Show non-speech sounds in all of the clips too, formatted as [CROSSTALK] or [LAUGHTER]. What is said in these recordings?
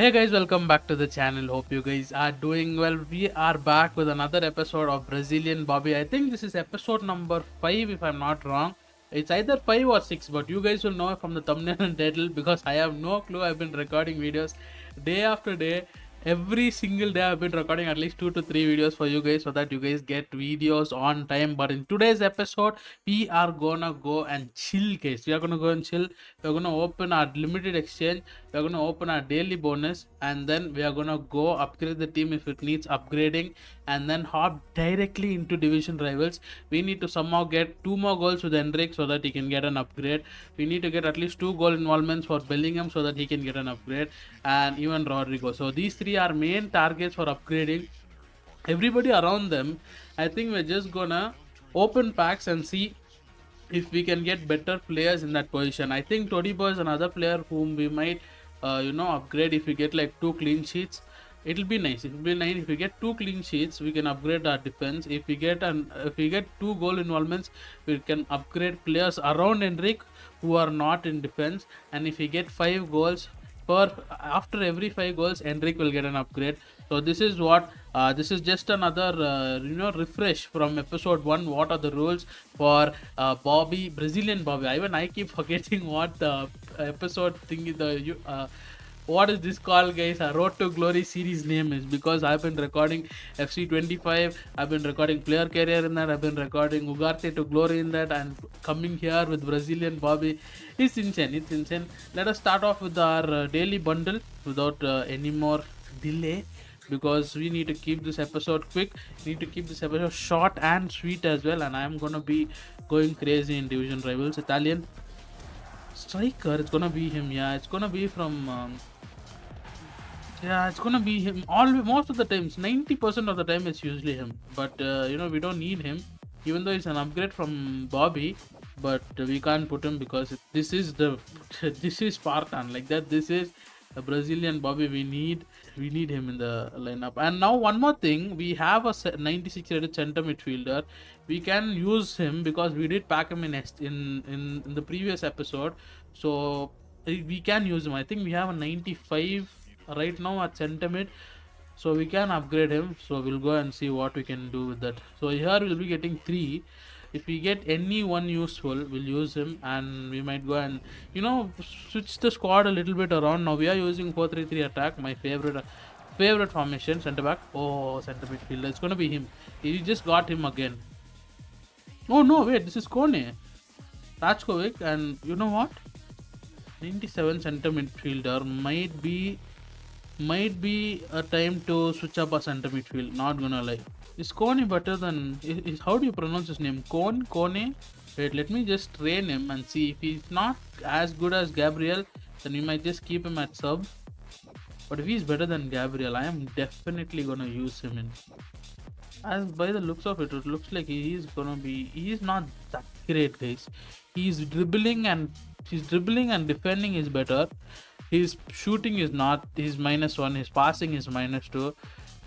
Hey guys, welcome back to the channel. Hope you guys are doing well. We are back with another episode of Brazilian Bobby. I think this is episode number 5 if I'm not wrong. It's either 5 or 6, but you guys will know from the thumbnail and title because I have no clue. I've been recording videos day after day. Every single day I've been recording at least 2 to 3 videos for you guys so that you guys get videos on time. But in today's episode, we are gonna go and chill guys. We are gonna go and chill. We're gonna open our limited exchange. We're gonna open our daily bonus and then we are gonna go upgrade the team if it needs upgrading and then hop directly into division rivals. We need to somehow get two more goals with Hendrik so that he can get an upgrade. We need to get at least two goal involvements for Bellingham so that he can get an upgrade and even Rodrygo. So these three are main targets for upgrading. Everybody around them, I think we're just gonna open packs and see if we can get better players in that position. I think Todibo is another player whom we might, uh, you know, upgrade if we get like two clean sheets. It'll be nice. It'll be nice if we get two clean sheets. We can upgrade our defense. If we get an, if we get two goal involvements, we can upgrade players around Hendrik who are not in defense. And if we get five goals per after every five goals, Hendrik will get an upgrade. So this is what uh, this is just another uh, you know refresh from episode one. What are the rules for uh, Bobby Brazilian Bobby? Even I keep [LAUGHS] forgetting what the episode thing the uh, what is this called guys a road to glory series name is because i've been recording fc25 i've been recording player career in that i've been recording ugarte to glory in that and coming here with brazilian bobby it's insane it's insane let us start off with our uh, daily bundle without uh, any more delay because we need to keep this episode quick. We need to keep this episode short and sweet as well and i'm gonna be going crazy in division rivals italian striker. It's gonna be him yeah. It's gonna be from um, yeah it's gonna be him. All most of the times 90% of the time it's usually him. But uh, you know we don't need him. Even though it's an upgrade from bobby but we can't put him because this is the [LAUGHS] this is spartan. Like that this is a brazilian bobby we need we need him in the lineup. And now one more thing we have a 96 rated center midfielder. We can use him because we did pack him in in in, in the previous episode. So eh, we can use him. I think we have a 95 right now at center mid. So we can upgrade him. So we'll go and see what we can do with that. So here we'll be getting three if we get any one useful we'll use him and we might go and you know switch the squad a little bit around. Now we are using 433 attack my favorite uh, favorite formation center back. Oh center midfielder it's gonna be him. He just got him again. Oh no wait this is Kone. Rajkovic and you know what? 97 center midfielder might be might be a time to switch up a center midfield. Not gonna lie. Is Kone better than? Is, is, how do you pronounce his name? Kone? Kone? Wait, let me just train him and see if he's not as good as Gabriel. Then we might just keep him at sub. But if he's better than Gabriel, I am definitely gonna use him in. As by the looks of it, it looks like he is gonna be. He is not that great, guys. He's dribbling and he's dribbling and defending is better. His shooting is not he's minus one his passing is minus two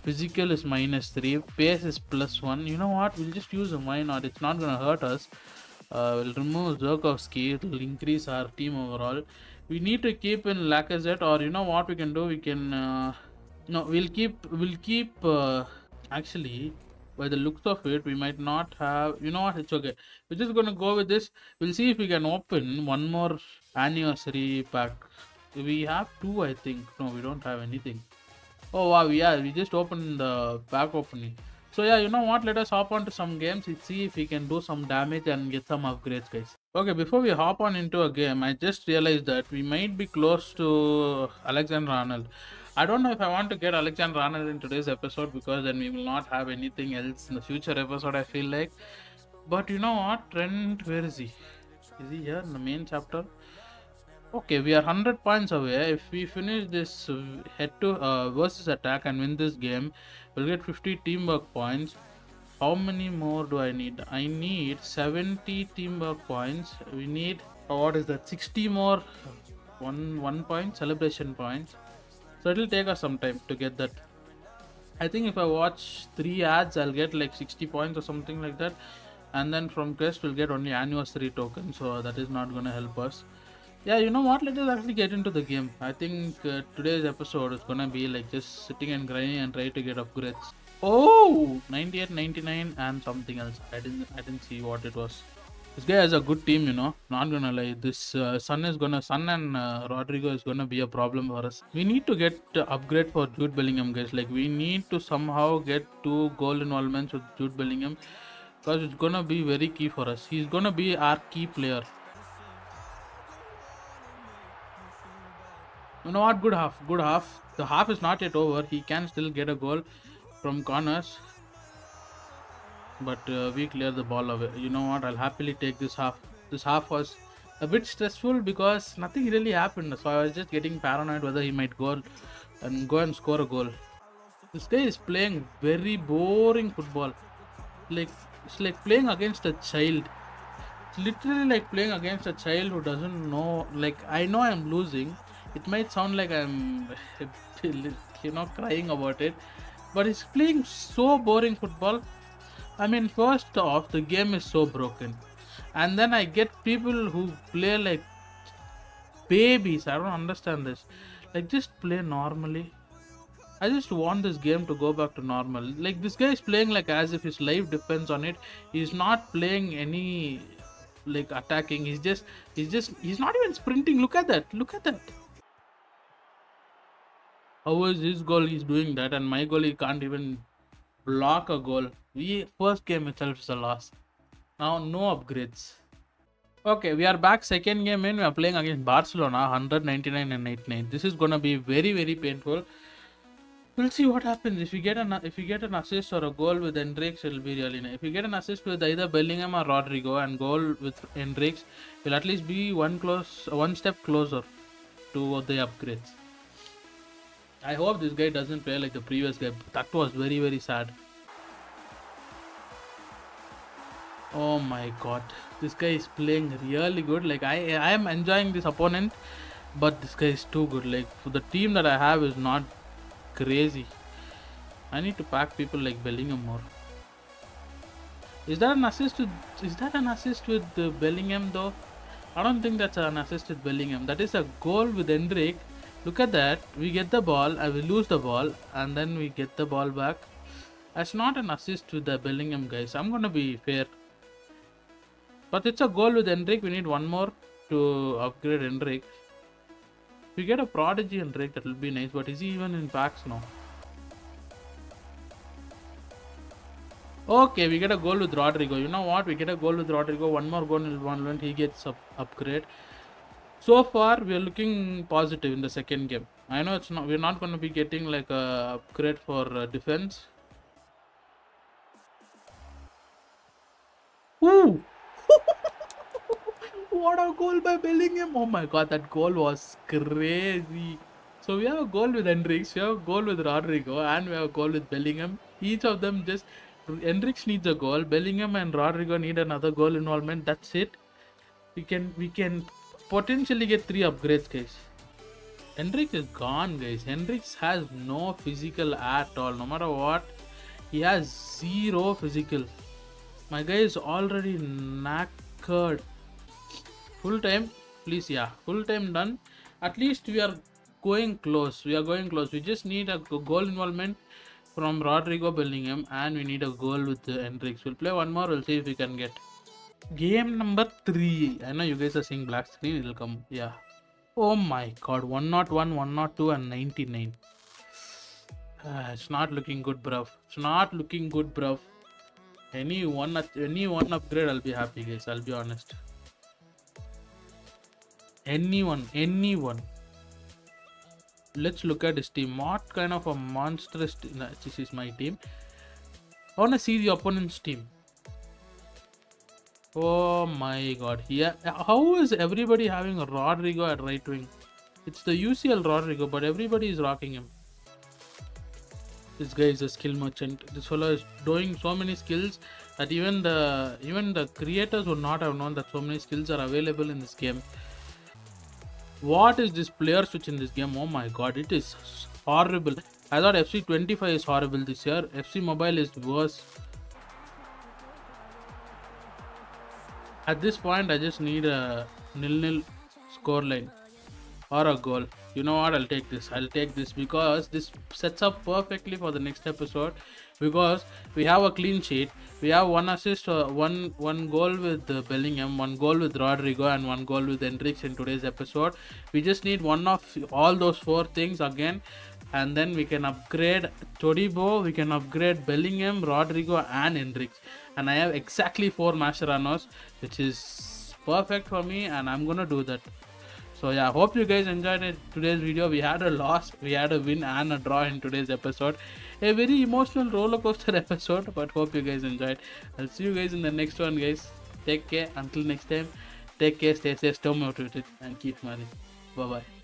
physical is minus three pace is plus one. You know what? We'll just use him why it's not gonna hurt us. Uh, we'll remove Zerkovsky it'll increase our team overall. We need to keep in Lacazette or you know what we can do? We can uh, no we'll keep we'll keep uh, actually by the looks of it we might not have you know what it's okay. We're just gonna go with this. We'll see if we can open one more anniversary pack. We have two i think. No we don't have anything. Oh wow yeah we just opened the pack opening. So yeah you know what? Let us hop on to some games and see if we can do some damage and get some upgrades guys. Okay before we hop on into a game i just realized that we might be close to alexander arnold i don't know if i want to get alexander arnold in today's episode because then we will not have anything else in the future episode i feel like. But you know what? Trent where is he? Is he here in the main chapter? Okay we are 100 points away. If we finish this head to uh, versus attack and win this game we'll get 50 teamwork points. How many more do i need? I need 70 teamwork points. We need what is that 60 more? One one point celebration points so it'll take us some time to get that i think if i watch three ads i'll get like 60 points or something like that and then from quest we'll get only anniversary token so that is not gonna help us Yeah, you know what? Let us actually get into the game. I think uh, today's episode is gonna be like just sitting and grinding and try to get upgrades. Oh, 98, 99, and something else. I didn't, I didn't see what it was. This guy has a good team, you know. Not gonna lie. This uh, Son is gonna, Son and uh, Rodrygo is gonna be a problem for us. We need to get uh, upgrade for Jude Bellingham, guys. Like we need to somehow get two goal involvements with Jude Bellingham, because it's gonna be very key for us. He's gonna be our key player. You know what? Good half. Good half. The half is not yet over. He can still get a goal from corners. But uh, we clear the ball away. You know what? I'll happily take this half. This half was a bit stressful because nothing really happened. So I was just getting paranoid whether he might go and go and score a goal. This guy is playing very boring football. Like it's like playing against a child. It's literally like playing against a child who doesn't know. Like I know I'm losing. It might sound like I'm, [LAUGHS] you know, crying about it, but he's playing so boring football. I mean, first off, the game is so broken, and then I get people who play like babies. I don't understand this. Like, just play normally. I just want this game to go back to normal. Like this guy is playing like as if his life depends on it. He's not playing any like attacking. He's just he's just he's not even sprinting. Look at that. Look at that. How is his goal he's doing that and my goal he can't even block a goal. We first game itself is a loss. Now no upgrades. Okay, we are back second game in. We are playing against Barcelona 199 and 99. This is gonna be very very painful. We'll see what happens if you get an if you get an assist or a goal with Hendrix, it'll be really nice. If you get an assist with either Bellingham or Rodrygo and goal with Hendrix, we'll at least be one close one step closer to the upgrades. I hope this guy doesn't play like the previous guy. That was very very sad. Oh my god, this guy is playing really good. Like I I am enjoying this opponent, but this guy is too good. Like for the team that I have is not crazy. I need to pack people like Bellingham more. Is that an assist with is that an assist with uh, Bellingham though? I don't think that's an assist with Bellingham. That is a goal with Hendrik. Look at that. We get the ball, and we lose the ball, and then we get the ball back. That's not an assist with the Bellingham guys. I'm gonna be fair. But it's a goal with Hendrik. We need one more to upgrade Hendrik. If we get a prodigy Hendrik, that will be nice. But is he even in packs now? Okay, we get a goal with Rodrygo. You know what? We get a goal with Rodrygo. One more goal in one. He gets up upgrade. So far, we are looking positive in the second game. I know it's not. We're not going to be getting like a upgrade for uh, defense. Ooh! What a goal by Bellingham! Oh my god, that goal was crazy. So we have a goal with Hendrix, we have a goal with Rodrygo, and we have a goal with Bellingham. Each of them just Hendrix needs a goal, Bellingham and Rodrygo need another goal involvement. That's it. We can we can potentially get three upgrades, guys. Hendrix is gone, guys. Hendrix has no physical at all. No matter what, he has zero physical. My guy is already knackered. Full time, please, yeah, full time done. At least we are going close. We are going close. We just need a goal involvement from Rodrygo Bellingham and we need a goal with the Hendrix. We'll play one more. We'll see if we can get game number three. I know you guys are seeing black screen. It'll come. Yeah. Oh my god. 101, 102, and 99. Uh, it's not looking good, bruv. It's not looking good, bruv. Any one, any one upgrade, I'll be happy, guys. I'll be honest. Anyone, anyone. Let's look at his team. What kind of a monstrous? Team? This is my team. I wanna see the opponent's team. Oh my god. Yeah. How is everybody having Rodrygo at right wing? It's the UCL Rodrygo, but everybody is rocking him. This guy is a skill merchant. This fellow is doing so many skills that even the even the creators would not have known that so many skills are available in this game. What is this player switch in this game? Oh my god, it is horrible. I thought FC 25 is horrible this year. FC Mobile is worse. At this point, I just need a nil nil score line or a goal. You know what? I'll take this. I'll take this because this sets up perfectly for the next episode. Because we have a clean sheet, we have one assist, uh, one one goal with uh, Bellingham, one goal with Rodrygo, and one goal with Hendricks in today's episode. We just need one of all those four things again, and then we can upgrade Todibo, we can upgrade Bellingham, Rodrygo, and Hendricks. And I have exactly four Mascherano's, which is perfect for me, and I'm gonna do that so yeah hope you guys enjoyed it. Today's video we had a loss. We had a win and a draw in today's episode. A very emotional roller coaster [LAUGHS] episode but hope you guys enjoyed. I'll see you guys in the next one guys. Take care. Until next time take care. Stay safe. Stay motivated and keep smiling. Bye bye